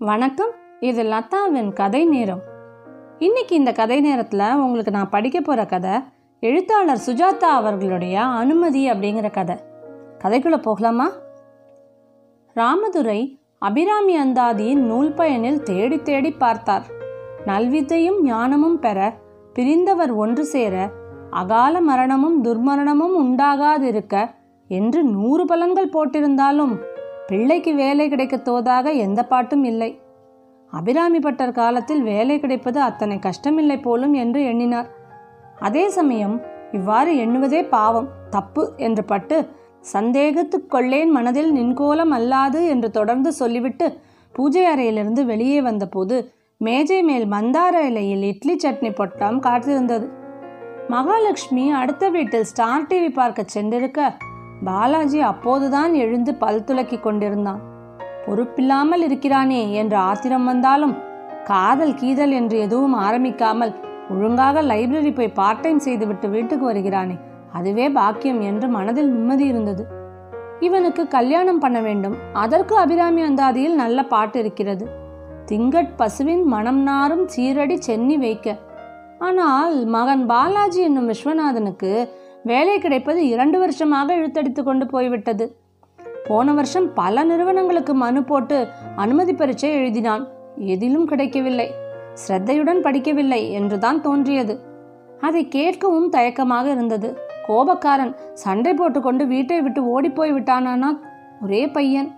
வணக்கம் இது லதாவின் கதை நேரம். இன்னைக்கு இந்த கதை நேரத்தில் உங்களுக்கு நான் படிக்க போகிற கதை எழுத்தாளர் சுஜாதா அவர்களுடைய அனுமதி அப்படிங்கிற கதை. கதைக்குள்ளே போகலாமா? ராமதுரை அபிராமி அந்தாதியின் நூல் பயனில் தேடி தேடி பார்த்தார். நல்வித்தையும் ஞானமும் பெற பிரிந்தவர் ஒன்று சேர அகால மரணமும் துர்மரணமும் உண்டாகாதிருக்க என்று நூறு பலன்கள் போட்டிருந்தாலும் பிள்ளைக்கு வேலை கிடைக்கத் தோதாக எந்த பாட்டும் இல்லை. அபிராமி பட்டர் காலத்தில் வேலை கிடைப்பது அத்தனை கஷ்டமில்லை போலும் என்று எண்ணினார். அதே சமயம் இவ்வாறு எண்ணுவதே பாவம் தப்பு என்று பட்டு சந்தேகத்துக்கொள்ளேன் மனதில் நின்கோலம் அல்லாது என்று தொடர்ந்து சொல்லிவிட்டு பூஜை அறையிலிருந்து வெளியே வந்தபோது மேஜை மேல் மந்தார இலையில் இட்லி சட்னி பொட்டம் காத்திருந்தது. மகாலட்சுமி அடுத்த வீட்டில் ஸ்டார் டிவி பார்க்க சென்றிருக்க பாலாஜி அப்போதுதான் எழுந்து பல் துலக்கி கொண்டிருந்தான். பொறுப்பில்லாமல் இருக்கிறானே என்று ஆத்திரம் வந்தாலும் காதல் கீதல் என்று எதுவும் ஆரம்பிக்காமல் ஒழுங்காக லைப்ரரி போய் பார்ட் டைம் செய்துவிட்டு வீட்டுக்கு வருகிறானே அதுவே பாக்கியம் என்று மனதில் நிம்மதி இருந்தது. இவனுக்கு கல்யாணம் பண்ண வேண்டும் அதற்கு அபிராமி அந்தாதியில் நல்ல பாட்டு இருக்கிறது. திங்கட் பசுவின் மனம் நாரும் சீரடி சென்னி வைக்க. ஆனால் மகன் பாலாஜி என்னும் விஸ்வநாதனுக்கு வேலை கிடைப்பது இரண்டு வருஷமாக இழுத்தடித்து கொண்டு போய்விட்டது. போன வருஷம் பல நிறுவனங்களுக்கு மனு போட்டு அனுமதி பரீட்சை எழுதினான். எதிலும் கிடைக்கவில்லை. ஸ்ரத்தையுடன் படிக்கவில்லை என்றுதான் தோன்றியது. அதை கேட்கவும் தயக்கமாக இருந்தது. கோபக்காரன் சண்டை போட்டுக்கொண்டு வீட்டை விட்டு ஓடிப்போய் விட்டானானா ஒரே பையன்.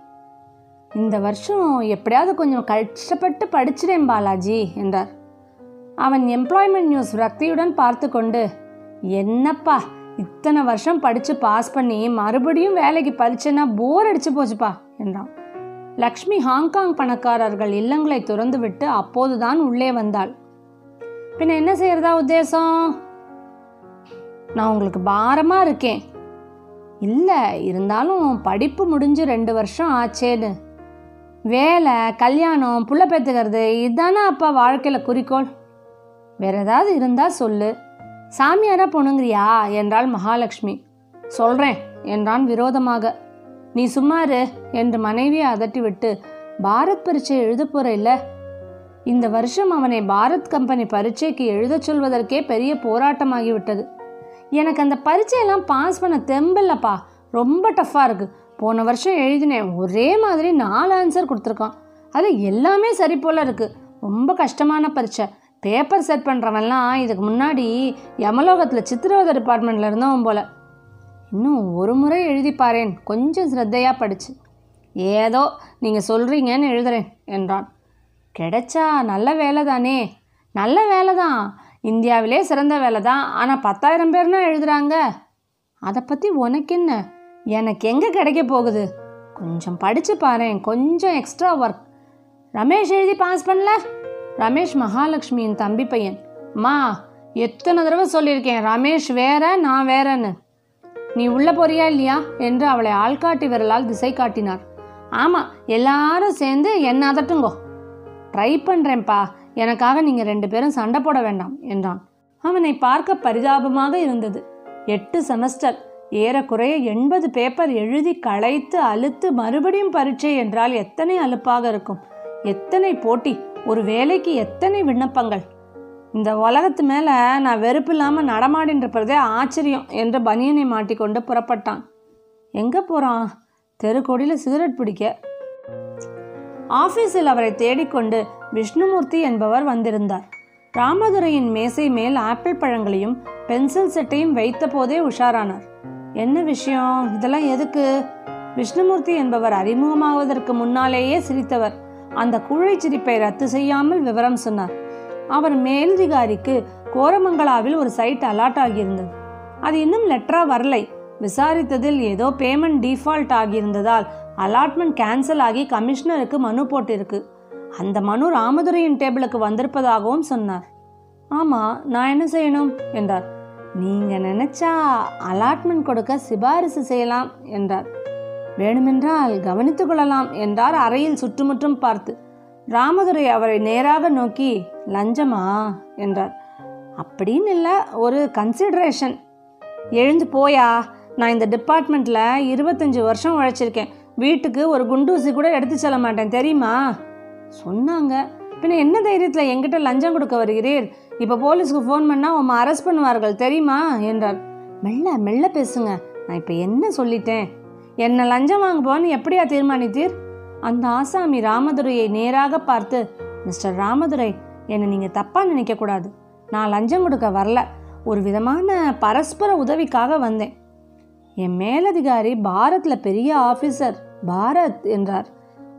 இந்த வருஷம் எப்படியாவது கொஞ்சம் கஷ்டப்பட்டு படிச்சிடேன் பாலாஜி என்றார். அவன் எம்ப்ளாய்மெண்ட் நியூஸ் விரக்தியுடன் பார்த்து கொண்டு என்னப்பா இத்தனை வருஷம் படித்து பாஸ் பண்ணி மறுபடியும் வேலைக்கு பரிச்சைன்னா போர் அடிச்சு போச்சுப்பா என்றான். லக்ஷ்மி ஹாங்காங் பணக்காரர்கள் இல்லங்களை துறந்து விட்டு அப்போதுதான் உள்ளே வந்தாள். பின்ன என்ன செய்யறதா உத்தேசம்? நான் உங்களுக்கு பாரமா இருக்கேன். இல்லை இருந்தாலும் படிப்பு முடிஞ்சு ரெண்டு வருஷம் ஆச்சேன்னு. வேலை கல்யாணம் புள்ள பெற்றுக்கிறது இதுதானே அப்பா வாழ்க்கையில் குறிக்கோள்? வேற ஏதாவது இருந்தால் சொல்லு. சாமியாரா பொண்ணுங்கிறியா? என்றாள் மகாலட்சுமி. சொல்றேன் என்றான் விரோதமாக. நீ சும்மாரு என்று மனைவியை அதட்டிவிட்டு பாரத் பரீட்சை எழுத போற இல்ல? இந்த வருஷம் அவனை பாரத் கம்பெனி பரீட்சைக்கு எழுதச் சொல்வதற்கே பெரிய போராட்டமாகிவிட்டது. எனக்கு அந்த பரீட்சையெல்லாம் பாஸ் பண்ண தெம்பில்லப்பா. ரொம்ப டஃப்பாக இருக்கு. போன வருஷம் எழுதினேன். ஒரே மாதிரி நாலு ஆன்சர் கொடுத்துருக்கான். அது எல்லாமே சரி போல இருக்கு. ரொம்ப கஷ்டமான பரீட்சை. பேப்பர் செட் பண்ணுறவன்லாம் இதுக்கு முன்னாடி யமலோகத்தில் சித்திரவதை டிபார்ட்மெண்ட்டில் இருந்தவன் போல. இன்னும் ஒரு முறை எழுதி பாரேன். கொஞ்சம் ஸ்ரத்தையாக படிச்சு. ஏதோ நீங்கள் சொல்கிறீங்கன்னு எழுதுறேன் என்றான். கிடைச்சா நல்ல வேலை தானே? நல்ல வேலை தான். இந்தியாவிலே சிறந்த வேலை தான். ஆனால் பத்தாயிரம் பேர்னா எழுதுகிறாங்க அதை பற்றி உனக்கு என்ன எனக்கு எங்கே கிடைக்க போகுது? கொஞ்சம் படித்து பாரேன். கொஞ்சம் எக்ஸ்ட்ரா ஒர்க் ரமேஷ் எழுதி பாஸ் பண்ணல? ரமேஷ் மகாலட்சுமியின் தம்பி பையன். மா எத்தனை தடவை சொல்லியிருக்கேன் ரமேஷ் வேற நான் வேறன்னு. நீ உள்ள போறியா இல்லையா? என்று அவளை ஆள்காட்டி விரலால் திசை காட்டினார். ஆமா எல்லாரும் சேர்ந்து என்ன அதட்டுங்கோ. ட்ரை பண்றேன்ப்பா. எனக்காக நீங்க ரெண்டு பேரும் சண்டை போட வேண்டாம் என்றான். அவனை பார்க்க பரிதாபமாக இருந்தது. எட்டு செமஸ்டர். ஏறக்குறைய எண்பது பேப்பர் எழுதி களைத்து அழுத்து மறுபடியும் பரீட்சை என்றால் எத்தனை அலுப்பாக இருக்கும். எத்தனை போட்டி. ஒரு வேலைக்கு எத்தனை விண்ணப்பங்கள்? இந்த உலகத்து மேலே நான் வெறுப்பு இல்லாமல் நடமாடின்றப்பதே ஆச்சரியம் என்று பனியனை மாட்டிக்கொண்டு புறப்பட்டான். எங்கே போகிறான் தெருக்கோடியில் சிகரெட் பிடிக்க. ஆஃபீஸில் அவரை தேடிக்கொண்டு விஷ்ணுமூர்த்தி என்பவர் வந்திருந்தார். ராமதுரையின் மேசை மேல் ஆப்பிள் பழங்களையும் பென்சில் செட்டையும் வைத்த போதே உஷாரானார். என்ன விஷயம்? இதெல்லாம் எதுக்கு? விஷ்ணுமூர்த்தி என்பவர் அறிமுகமாவதற்கு முன்னாலேயே சிரித்தவர். அந்த குழை சிரிப்பை ரத்து செய்யாமல் விவரம் சொன்னார். அவர் மேலதிகாரிக்கு கோரமங்கலாவில் ஒரு சைட் அலாட் ஆகியிருந்தது. அது இன்னும் லெட்டரா வரலை. விசாரித்ததில் ஏதோ பேமெண்ட் டிஃபால்ட் ஆகியிருந்ததால் அலாட்மெண்ட் கேன்சல் ஆகி கமிஷனருக்கு மனு போட்டிருக்கு. அந்த மனு ராமதுரையின் டேபிளுக்கு வந்திருப்பதாகவும் சொன்னார். ஆமா நான் என்ன செய்யணும்? என்றார். நீங்க நினைச்சா அலாட்மெண்ட் கொடுக்க சிபாரிசு செய்யலாம் என்றார். வேணுமென்றால் கவனித்துக் கொள்ளலாம் என்றார் அறையில் சுற்றுமுற்றும் பார்த்து. ராமதுரை அவரை நேராக நோக்கி லஞ்சமா? என்றார். அப்படின்னு இல்லை ஒரு கன்சிடரேஷன் எழுந்து போயா? நான் இந்த டிபார்ட்மெண்ட்டில் இருபத்தஞ்சி வருஷம் உழைச்சிருக்கேன். வீட்டுக்கு ஒரு குண்டூசி கூட எடுத்து செல்ல மாட்டேன் தெரியுமா? சொன்னாங்க. பின்ன என்ன தைரியத்தில் எங்கிட்ட லஞ்சம் கொடுக்க வருகிறீர்? இப்போ போலீஸ்க்கு ஃபோன் பண்ணால் உம்மை அரெஸ்ட் பண்ணுவார்கள் தெரியுமா? என்றார். மெல்ல மெல்ல பேசுங்க. நான் இப்போ என்ன சொல்லிட்டேன்? என்ன லஞ்சம் வாங்க போன்னு எப்படியா தீர்மானித்தீர்? அந்த ஆசாமி ராமதுரையை நேராக பார்த்து மிஸ்டர் ராமதுரை என்னை நீங்கள் தப்பாக நினைக்கக்கூடாது. நான் லஞ்சம் கொடுக்க வரல. ஒரு விதமான பரஸ்பர உதவிக்காக வந்தேன். என் மேலதிகாரி பாரத்தில் பெரிய ஆஃபீஸர் பாரத் என்றார்.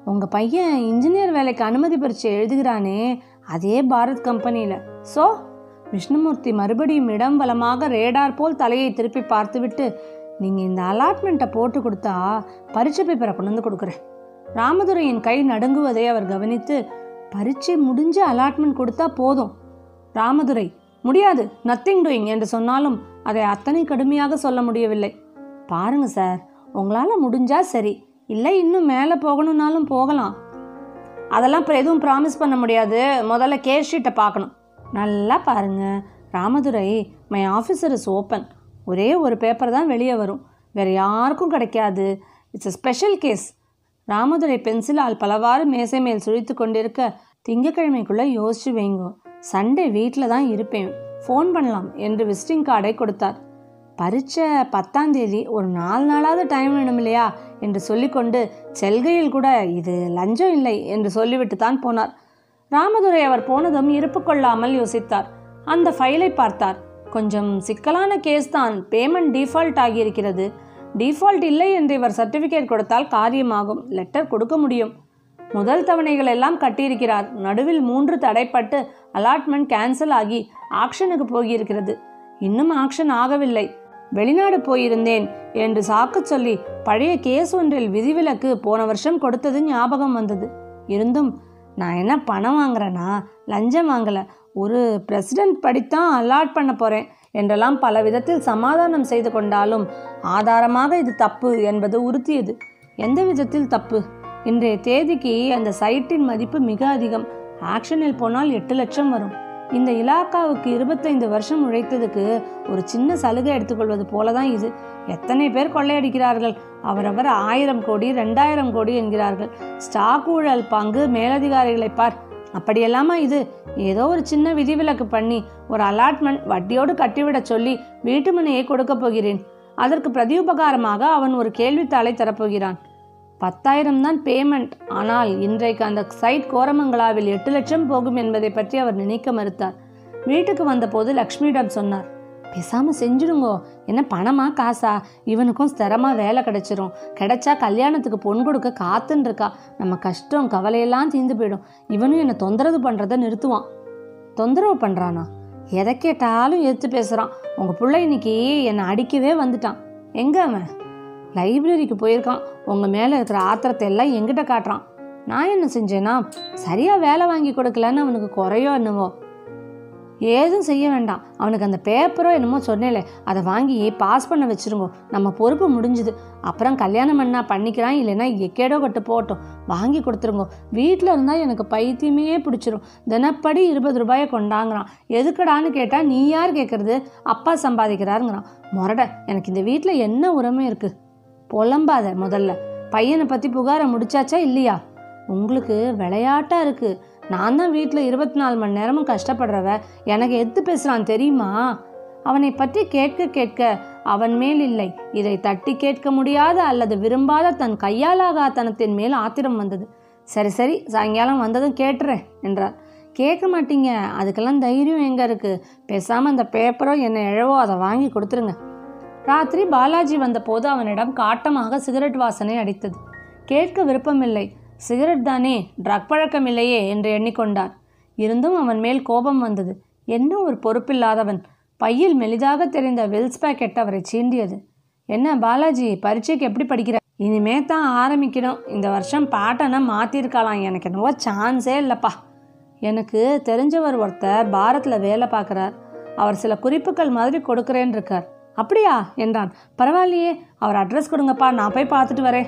உங்கள் பையன் இன்ஜினியர் வேலைக்கு அனுமதி பரீட்சை எழுதுகிறானே அதே பாரத் கம்பெனியில். ஸோ விஷ்ணுமூர்த்தி மறுபடியும் இடம் பலமாக ரேடார் போல் தலையை திருப்பி பார்த்துவிட்டு நீங்கள் இந்த அலாட்மெண்ட்டை போட்டு கொடுத்தா பரீட்சை பேப்பரை கொண்டு வந்து கொடுக்குறேன். ராமதுரையின் கை நடுங்குவதை அவர் கவனித்து பரீட்சை முடிஞ்ச அலாட்மெண்ட் கொடுத்தா போதும். ராமதுரை முடியாது. நத்திங் டூயிங் என்று சொன்னாலும் அதை அத்தனை கடுமையாக சொல்ல முடியவில்லை. பாருங்க சார் உங்களால் முடிஞ்சா சரி. இல்லை இன்னும் மேலே போகணும்னாலும் போகலாம். அதெல்லாம் இப்போ எதுவும் ப்ராமிஸ் பண்ண முடியாது. முதல்ல கேஷீட்டை பார்க்கணும். நல்லா பாருங்க. Ramadurai my officer is open ஒரே ஒரு பேப்பர் தான் வெளியே வரும். வேறு யாருக்கும் கிடைக்காது. It's a special case Ramadurai பென்சிலால் பலவாறு மேசை மேல் சுழித்து கொண்டிருக்க திங்கக்கிழமைக்குள்ளே யோசிச்சு வைங்கோ. சண்டே வீட்டில் தான் இருப்பேன். ஃபோன் பண்ணலாம் என்று விசிட்டிங் கார்டை கொடுத்தார். பரீட்சை பத்தாம் தேதி ஒரு நாலு நாளாவது டைம் வேணும் இல்லையா? என்று சொல்லிக்கொண்டு செல்கையில் கூட இது லஞ்சம் இல்லை என்று சொல்லிவிட்டு தான் போனார். ராமதுரை அவர் போனதும் இருப்பு கொள்ளாமல் யோசித்தார். அந்த ஃபைலை பார்த்தார். கொஞ்சம் சிக்கலான கேஸ் தான். பேமெண்ட் டிஃபால்ட் ஆகியிருக்கிறது. டிஃபால்ட் இல்லை என்று இவர் சர்டிஃபிகேட் கொடுத்தால் காரியமாகும். லெட்டர் கொடுக்க முடியும். முதல் தவணைகள் எல்லாம் கட்டியிருக்கிறார். நடுவில் மூன்று தடைப்பட்டு அலாட்மெண்ட் கேன்சல் ஆகி ஆக்ஷனுக்கு போகியிருக்கிறது. இன்னும் ஆக்ஷன் ஆகவில்லை. வெளிநாடு போயிருந்தேன் என்று சாக்கு சொல்லி பழைய கேஸ் ஒன்றில் விதிவிலக்கு போன வருஷம் கொடுத்தது ஞாபகம் வந்தது. இருந்தும் நான் என்ன பணம் வாங்குறேனா? லஞ்சம் வாங்கலை. ஒரு பிரசிடென்ட் படித்தான் அலாட் பண்ண போகிறேன் என்றெல்லாம் பல விதத்தில் சமாதானம் செய்து கொண்டாலும் ஆதாரமாக இது தப்பு என்பது உறுத்தியது. எந்த விதத்தில் தப்பு? இன்றைய தேதிக்கு அந்த சைட்டின் மதிப்பு மிக அதிகம். ஆக்ஷனில் போனால் எட்டு லட்சம் வரும். இந்த இலாக்காவுக்கு இருபத்தைந்து வருஷம் உழைத்ததுக்கு ஒரு சின்ன சலுகை எடுத்துக்கொள்வது போல தான் இது. எத்தனை பேர் கொள்ளையடிக்கிறார்கள்? அவரவர் ஆயிரம் கோடி ரெண்டாயிரம் கோடி என்கிறார்கள். ஸ்டாக் ஊழல் பங்கு மேலதிகாரிகளை பார். அப்படியெல்லாமா இது? ஏதோ ஒரு சின்ன விதிவிலக்கு பண்ணி ஒரு அலாட்மெண்ட் வட்டியோடு கட்டிவிடச் சொல்லி வீட்டு மனையை கொடுக்கப் போகிறேன். அதற்கு பிரதியுபகாரமாக அவன் ஒரு கேள்வித்தாளை தரப்போகிறான். பத்தாயிரம் தான் பேமெண்ட் ஆனால் இன்றைக்கு அந்த சைட் கோரமங்கலாவில் எட்டு லட்சம் போகும் என்பதை பற்றி அவர் நினைக்க மறுத்தார். வீட்டுக்கு வந்தபோது லக்ஷ்மியிடம் சொன்னார் பேசாமல் செஞ்சிடுங்கோ. என்ன பணமா காசா? இவனுக்கும் ஸ்திரமாக வேலை கிடைச்சிரும். கிடைச்சா கல்யாணத்துக்கு பொன் கொடுக்க காத்துன்ருக்கா. நம்ம கஷ்டம் கவலையெல்லாம் தீந்து போயிடும். இவனும் என்னை தொந்தரவு பண்ணுறத நிறுத்துவான். தொந்தரவு பண்ணுறானா எதை கேட்டாலும் எதிர்த்து பேசுகிறான் உங்கள் பிள்ளை இன்னைக்கு என்னை அடிக்கவே வந்துட்டான். எங்கே அவன்? லைப்ரரிக்கு போயிருக்கான். உங்கள் மேலே இருக்கிற ஆத்திரத்தை எல்லாம் எங்கிட்ட காட்டுறான். நான் என்ன செஞ்சேன்னா சரியாக வேலை வாங்கி கொடுக்கலன்னு அவனுக்கு குறையோ என்னவோ. ஏதும் செய்ய வேண்டாம். அவனுக்கு அந்த பேப்பரோ என்னமோ சொன்னேலே அதை வாங்கி பாஸ் பண்ண வச்சிருங்கோ. நம்ம பொறுப்பு முடிஞ்சுது. அப்புறம் கல்யாணம் பண்ணா பண்ணிக்கிறான் இல்லைன்னா எக்கேடோ கட்டு போட்டோம் வாங்கி கொடுத்துருங்கோ. வீட்டில் இருந்தால் எனக்கு பைத்தியமே பிடிச்சிரும். தினப்படி இருபது ரூபாயை கொண்டாங்கிறான். எதுக்குடான்னு கேட்டால் நீ யார் கேட்குறது அப்பா சம்பாதிக்கிறாருங்கிறான். முரட எனக்கு இந்த வீட்டில் என்ன உரிமை இருக்குது புலம்பாத முதல்ல. பையனை பற்றி புகாரை முடிச்சாச்சா இல்லையா? உங்களுக்கு விளையாட்டாக இருக்குது நான் தான் வீட்டில் இருபத்தி நாலு மணி நேரமும் கஷ்டப்படுறவ எனக்கு எடுத்து பேசுகிறான் தெரியுமா? அவனை பற்றி கேட்க கேட்க அவன் மேல் இல்லை. இதை தட்டி கேட்க முடியாத அல்லது விரும்பாத தன் கையாலாகாத்தனத்தின் மேல் ஆத்திரம் வந்தது. சரி சரி சாயங்காலம் வந்ததும் கேட்டுறேன் என்றார். கேட்க மாட்டீங்க அதுக்கெல்லாம் தைரியம் எங்கே இருக்குது பேசாமல் அந்த பேப்பரோ என்ன எழவோ அதை வாங்கி கொடுத்துருங்க. ராத்திரி பாலாஜி வந்தபோது அவனிடம் காட்டமாக சிகரெட் வாசனை அடித்தது. கேட்க விருப்பமில்லை. சிகரெட் தானே? ட்ரக் பழக்கம் இல்லையே என்று எண்ணிக்கொண்டார். இருந்தும் அவன் மேல் கோபம் வந்தது. என்ன ஒரு பொறுப்பில்லாதவன்? பையில் மெலிதாக தெரிந்த வெல்ஸ் பேக்கெட் அவரை சீண்டியது. என்ன பாலாஜி பரீட்சைக்கு எப்படி படிக்கிற இனிமே தான் ஆரம்பிக்கணும். இந்த வருஷம் பாட்டனை மாற்றிருக்கலாம் எனக்கு என்னவோ சான்ஸே இல்லைப்பா. எனக்கு தெரிஞ்சவர் ஒருத்தர் பாரத்தில் வேலை பார்க்குறார். அவர் சில குறிப்புகள் மாதிரி கொடுக்குறேன்னு இருக்கார். அப்படியா? என்றான். பரவாயில்லையே. அவர் அட்ரஸ் கொடுங்கப்பா. நான் போய் பார்த்துட்டு வரேன்.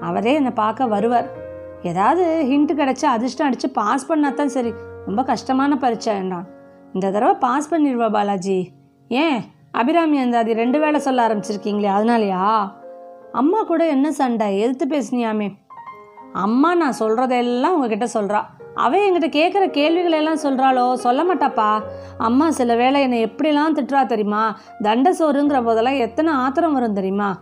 அவரே என்னை பார்க்க வருவார். ஏதாவது ஹிண்ட் கிடைச்சா அதிர்ஷ்டம் அடித்து பாஸ் பண்ணாதான் சரி. ரொம்ப கஷ்டமான பரீட்சை என்றான் இந்த தடவை பாஸ் பண்ணிடுவா பாலாஜி. ஏன்? அபிராமி அந்தாதி ரெண்டு வேளை சொல்ல ஆரம்பிச்சிருக்கீங்களே அதனாலயா? அம்மா கூட என்ன சண்டை? எதிர்த்து பேசுனியாமே. அம்மா நான் சொல்கிறதெல்லாம் உங்ககிட்ட சொல்கிறா அவன் என்கிட்ட கேட்குற கேள்விகள் எல்லாம் சொல்கிறாளோ சொல்ல மாட்டாப்பா. அம்மா சில வேளை என்னை எப்படிலாம் திட்டுறா தெரியுமா? தண்ட சோறுங்கிற போதெல்லாம் எத்தனை ஆத்திரம் வரும் தெரியுமா?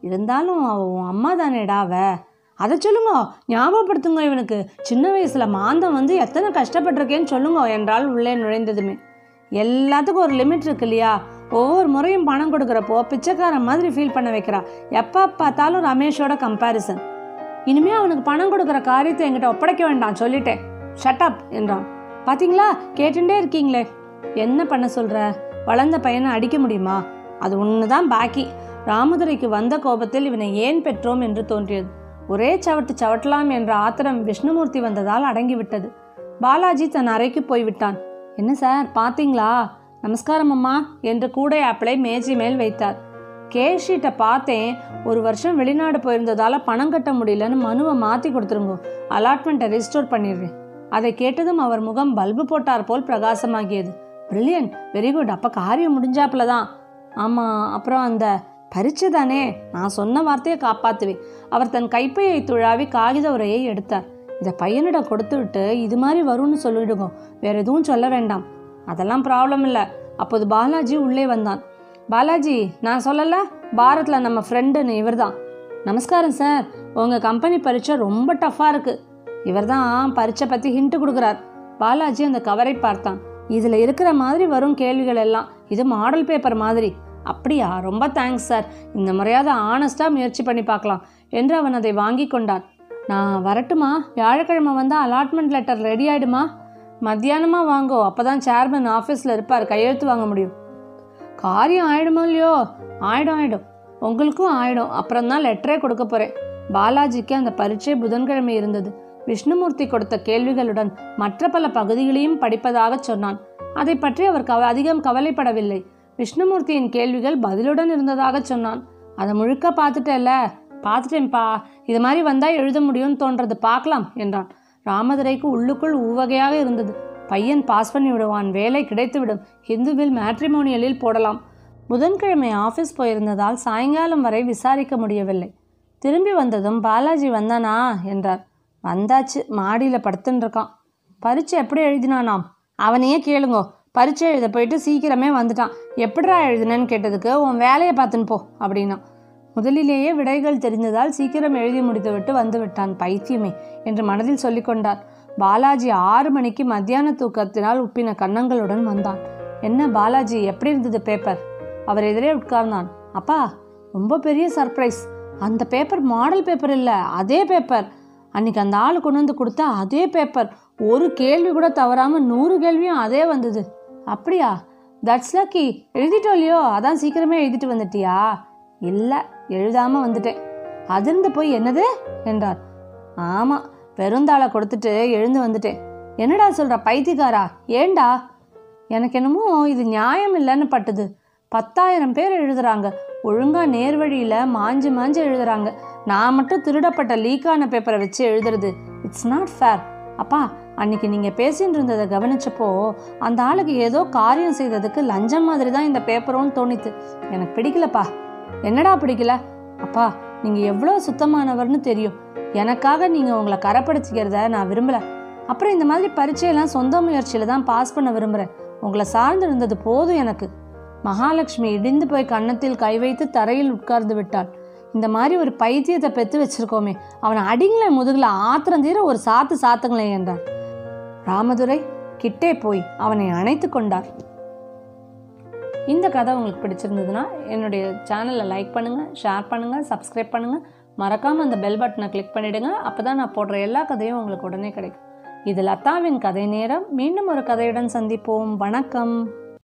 இருந்தாலும் அவள் உன் அம்மா தானேடா அவள் அதை சொல்லுங்க. ஞாபகப்படுத்துங்க இவனுக்கு. சின்ன வயசில் மாந்தம் வந்து எத்தனை கஷ்டப்பட்டிருக்கேன்னு சொல்லுங்க என்றால் உள்ளே நுழைந்ததுமே. எல்லாத்துக்கும் ஒரு லிமிட் இருக்கு இல்லையா? ஒவ்வொரு முறையும் பணம் கொடுக்குறப்போ பிச்சைக்காரன் மாதிரி ஃபீல் பண்ண வைக்கிறா. எப்போ பார்த்தாலும் ரமேஷோட கம்பாரிசன் இனிமே அவனுக்கு பணம் கொடுக்குற காரியத்தை என்கிட்ட ஒப்படைக்க வேண்டாம் சொல்லிட்டேன். ஷட்டப் என்றான். பார்த்தீங்களா கேட்டுட்டே இருக்கீங்களே. என்ன பண்ண சொல்கிற வளர்ந்த பையனை அடிக்க முடியுமா? அது ஒன்று தான் பாக்கி. ராமதுரைக்கு வந்த கோபத்தில் இவனை ஏன் பெற்றோம் என்று தோன்றியது. ஒரே சவட்டு சவட்டலாம் என்ற ஆத்திரம் விஷ்ணுமூர்த்தி வந்ததால் அடங்கிவிட்டது. பாலாஜி தன் அறைக்கு போய்விட்டான். என்ன சார் பார்த்தீங்களா? நமஸ்காரம் அம்மா என்று கூடை ஆப்பிளை மேஜை மேல் வைத்தார். கேஷ் ஷீட்டை பார்த்தேன். ஒரு வருஷம் வெளிநாடு போயிருந்ததால் பணம் கட்ட முடியலன்னு மனுவை மாற்றி கொடுத்துருங்க. அலாட்மெண்ட்டை ரிஸ்டோர் பண்ணிடுறேன். அதை கேட்டதும் அவர் முகம் பல்பு போட்டார் போல் பிரகாசமாகியது. Brilliant very good. அப்போ காரியம் முடிஞ்சாப்புல தான் ஆமாம் அப்புறம் அந்த பரீட்சை தானே நான் சொன்ன வார்த்தையை காப்பாற்றுவேன் அவர் தன் கைப்பையை துழாவி காகித உரையை எடுத்தார். இதை பையனிடம் கொடுத்து விட்டு இது மாதிரி வரும்னு சொல்லிடுங்க. வேற எதுவும் சொல்ல வேண்டாம். அதெல்லாம் ப்ராப்ளம் இல்லை. அப்போது பாலாஜி உள்ளே வந்தான். பாலாஜி நான் சொல்லலை? பாரத்தில் நம்ம ஃப்ரெண்டுன்னு இவர் தான் நமஸ்காரம் சார் உங்கள் கம்பெனி பரீட்சை ரொம்ப டஃப்பாக இருக்கு. இவர் தான் பரீட்சை பற்றி ஹிண்ட்டு கொடுக்குறார். பாலாஜி அந்த கவரை பார்த்தான். இதில் இருக்கிற மாதிரி வரும் கேள்விகள் எல்லாம். இது மாடல் பேப்பர் மாதிரி. அப்படியா? ரொம்ப தேங்க்ஸ் சார் இந்த முறையாவது ஆனஸ்டாக முயற்சி பண்ணி பார்க்கலாம் என்று அவன் அதை வாங்கி கொண்டான். நான் வரட்டுமா? வியாழக்கிழமை வந்தால் அலாட்மெண்ட் லெட்டர் ரெடி ஆகிடுமா மத்தியானமாக வாங்கோ அப்போ தான் சேர்மன் ஆஃபீஸில் இருப்பார் கையெழுத்து வாங்க முடியும். காரியம் ஆயிடுமோ இல்லையோ? ஆயிடும் ஆயிடும். உங்களுக்கும் ஆயிடும். அப்புறம் தான் லெட்டரே கொடுக்க போகிறேன் பாலாஜிக்கு அந்த பரீட்சை புதன்கிழமை இருந்தது. விஷ்ணுமூர்த்தி கொடுத்த கேள்விகளுடன் மற்ற பல பகுதிகளையும் படிப்பதாக சொன்னான். அதை பற்றி அவர் கவ அதிகம் கவலைப்படவில்லை. விஷ்ணுமூர்த்தியின் கேள்விகள் பதிலுடன் இருந்ததாக சொன்னான். அதை முழுக்க பார்த்துட்டேல்ல? பார்த்துட்டேன்ப்பா இது மாதிரி வந்தால் எழுத முடியும்னு தோன்றது பார்க்கலாம் என்றான். ராமதுரைக்கு உள்ளுக்குள் உவகையாக இருந்தது. பையன் பாஸ் பண்ணி விடுவான் வேலை கிடைத்துவிடும். ஹிந்துவில் மேட்ரிமோனியலில் போடலாம். புதன்கிழமை ஆஃபீஸ் போயிருந்ததால் சாயங்காலம் வரை விசாரிக்க முடியவில்லை. திரும்பி வந்ததும் பாலாஜி வந்தானா? என்றார். வந்தாச்சு மாடியில் படுத்துன்னு இருக்கான் பரீட்சை எப்படி எழுதினானாம்? அவனையே கேளுங்கோ. பரீட்சை எழுத போயிட்டு சீக்கிரமே வந்துட்டான். எப்படிடா எழுதினேன்னு கேட்டதுக்கு உன் வேலையை பார்த்துன்னு போ அப்படின்னா. முதலிலேயே விடைகள் தெரிந்ததால் சீக்கிரம் எழுதி முடித்துவிட்டு வந்து விட்டான் பைத்தியமே என்று மனதில் சொல்லிக்கொண்டார் பாலாஜி ஆறு மணிக்கு மத்தியான தூக்கத்தினால் உப்பின கன்னங்களுடன் வந்தான். என்ன பாலாஜி எப்படி இருந்தது பேப்பர் அவர் எதிரே உட்கார்ந்தான். அப்பா ரொம்ப பெரிய சர்ப்ரைஸ் அந்த பேப்பர் மாடல் பேப்பர் இல்லை அதே பேப்பர் அன்னைக்கு அந்த ஆள் கொண்டு வந்து கொடுத்தா அதே பேப்பர் ஒரு கேள்வி கூட தவறாமல் நூறு கேள்வியும் அதே வந்தது. அப்படியா? தட்ஸ் லக்கி எழுதிட்டோம் இல்லையோ அதான் சீக்கிரமே எழுதிட்டு வந்துட்டியா? இல்லை எழுதாமல் வந்துட்டேன். அதிர்ந்து போய் என்னது? என்றார். ஆமாம் பெருந்தாளை கொடுத்துட்டு எழுந்து வந்துட்டேன். என்னடா சொல்கிற பைத்தியக்காரா? ஏண்டா? எனக்கு என்னமோ இது நியாயம் இல்லைன்னு பட்டுது. பத்தாயிரம் பேர் எழுதுறாங்க. ஒழுங்காக நேர்வழியில் மாஞ்சு மாஞ்சு எழுதுறாங்க. நான் மட்டும் திருடப்பட்ட லீக்கான பேப்பரை வச்சு எழுதுறது. இட்ஸ் நாட் ஃபேர் அப்பா அன்னைக்கு நீங்கள் பேசிட்டு இருந்ததை கவனிச்சப்போ அந்த ஆளுக்கு ஏதோ காரியம் செய்ததுக்கு லஞ்சம் மாதிரி தான் இந்த பேப்பரும் தோணித்து. எனக்கு பிடிக்கலப்பா. என்னடா பிடிக்கல? அப்பா நீங்கள் எவ்வளோ சுத்தமானவர்னு தெரியும். எனக்காக நீங்கள் உங்களை கரப்படுத்திக்கிறத நான் விரும்பலை. அப்புறம் இந்த மாதிரி பரீட்சையெல்லாம் சொந்த முயற்சியில் தான் பாஸ் பண்ண விரும்புகிறேன் உங்களை சார்ந்து இருந்தது போதும் எனக்கு. மகாலட்சுமி இடிந்து போய் கன்னத்தில் கை வைத்து தரையில் உட்கார்ந்து விட்டாள். இந்த மாதிரி ஒரு பைத்தியத்தை பெற்று வச்சிருக்கோமே அவனை அடிங்களேன் முதுகில் ஆத்திரம் தீர ஒரு சாத்து சாத்துங்களேன் என்றான் ராமதுரை கிட்டே போய் அவனை அணைத்து கொண்டார். இந்த கதை உங்களுக்கு பிடிச்சிருந்ததுன்னா என்னுடைய சேனலை லைக் பண்ணுங்கள் ஷேர் பண்ணுங்கள் சப்ஸ்கிரைப் பண்ணுங்கள் மறக்காமல் அந்த பெல் பட்டனை கிளிக் பண்ணிவிடுங்க அப்போ தான் நான் போடுற எல்லா கதையும் உங்களுக்கு உடனே கிடைக்கும். இது லதாவின் கதை நேரம். மீண்டும் ஒரு கதையுடன் சந்திப்போம். வணக்கம்.